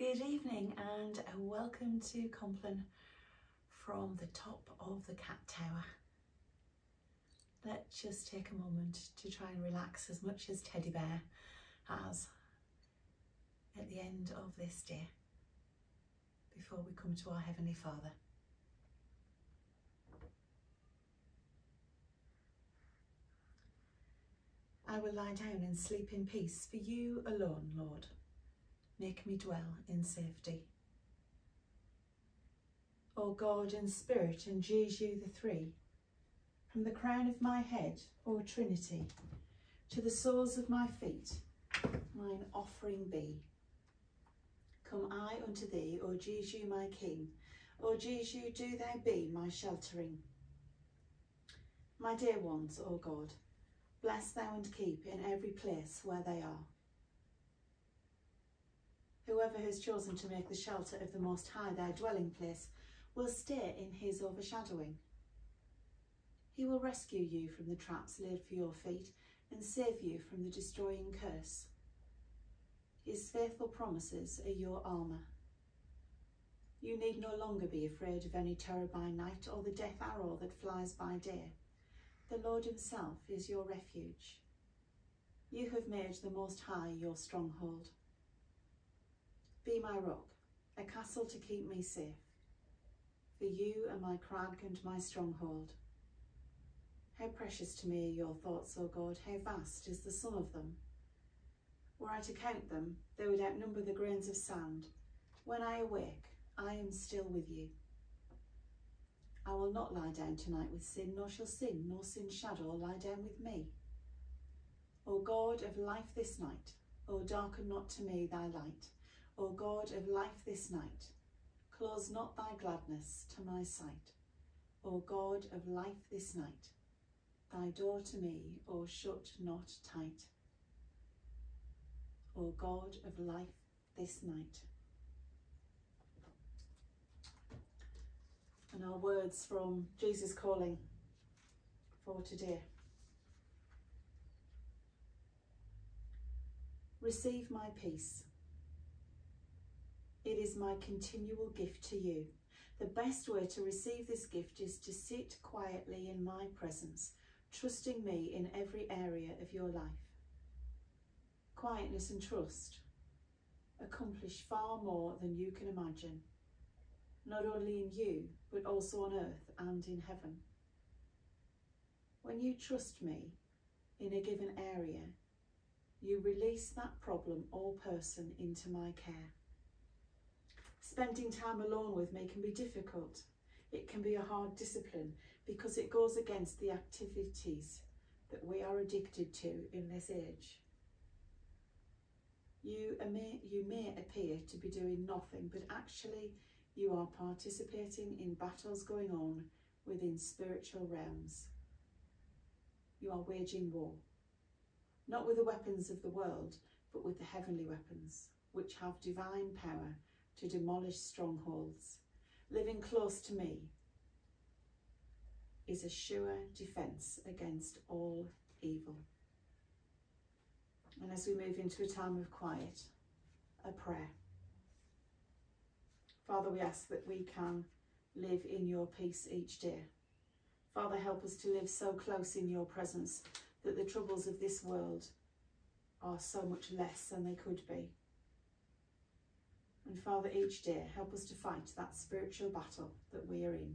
Good evening and welcome to Compline from the top of the cat tower. Let's just take a moment to try and relax as much as Teddy Bear has at the end of this day before we come to our Heavenly Father. I will lie down and sleep in peace for you alone, Lord make me dwell in safety. O God and Spirit and Jesu the three, from the crown of my head, O Trinity, to the soles of my feet, mine offering be. Come I unto thee, O Jesu my King, O Jesu do thou be my sheltering. My dear ones, O God, bless thou and keep in every place where they are Whoever has chosen to make the shelter of the Most High their dwelling place will stay in his overshadowing. He will rescue you from the traps laid for your feet and save you from the destroying curse. His faithful promises are your armour. You need no longer be afraid of any terror by night or the death arrow that flies by day. The Lord himself is your refuge. You have made the Most High your stronghold. Be my rock, a castle to keep me safe. For you are my crag and my stronghold. How precious to me are your thoughts, O God, how vast is the sum of them. Were I to count them, they would outnumber the grains of sand. When I awake, I am still with you. I will not lie down tonight with sin, nor shall sin, nor sin's shadow lie down with me. O God of life this night, O darken not to me thy light. O God of life this night, close not thy gladness to my sight. O God of life this night, thy door to me, O shut not tight. O God of life this night. And our words from Jesus Calling for today. Receive my peace it is my continual gift to you. The best way to receive this gift is to sit quietly in my presence, trusting me in every area of your life. Quietness and trust accomplish far more than you can imagine, not only in you, but also on earth and in heaven. When you trust me in a given area, you release that problem or person into my care. Spending time alone with me can be difficult. It can be a hard discipline because it goes against the activities that we are addicted to in this age. You may, you may appear to be doing nothing, but actually you are participating in battles going on within spiritual realms. You are waging war, not with the weapons of the world, but with the heavenly weapons, which have divine power to demolish strongholds. Living close to me is a sure defence against all evil. And as we move into a time of quiet, a prayer. Father, we ask that we can live in your peace each day. Father, help us to live so close in your presence that the troubles of this world are so much less than they could be. And Father, each day, help us to fight that spiritual battle that we are in.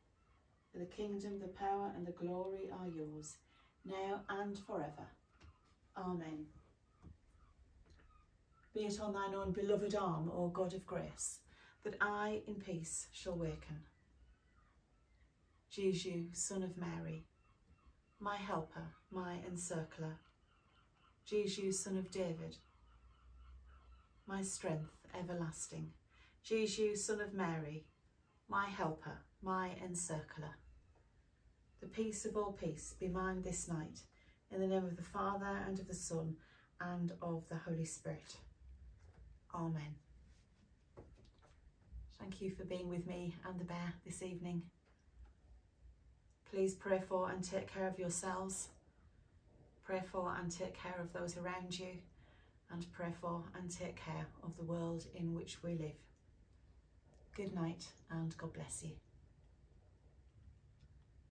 The kingdom, the power, and the glory are yours, now and forever. Amen. Be it on thine own beloved arm, O God of grace, that I in peace shall waken. Jesu, Son of Mary, my helper, my encircler, Jesu, Son of David, my strength everlasting, Jesu, Son of Mary, my helper, my encircler. The peace of all peace be mine this night, in the name of the Father, and of the Son, and of the Holy Spirit. Amen. Thank you for being with me and the bear this evening. Please pray for and take care of yourselves. Pray for and take care of those around you. And pray for and take care of the world in which we live. Good night and God bless you.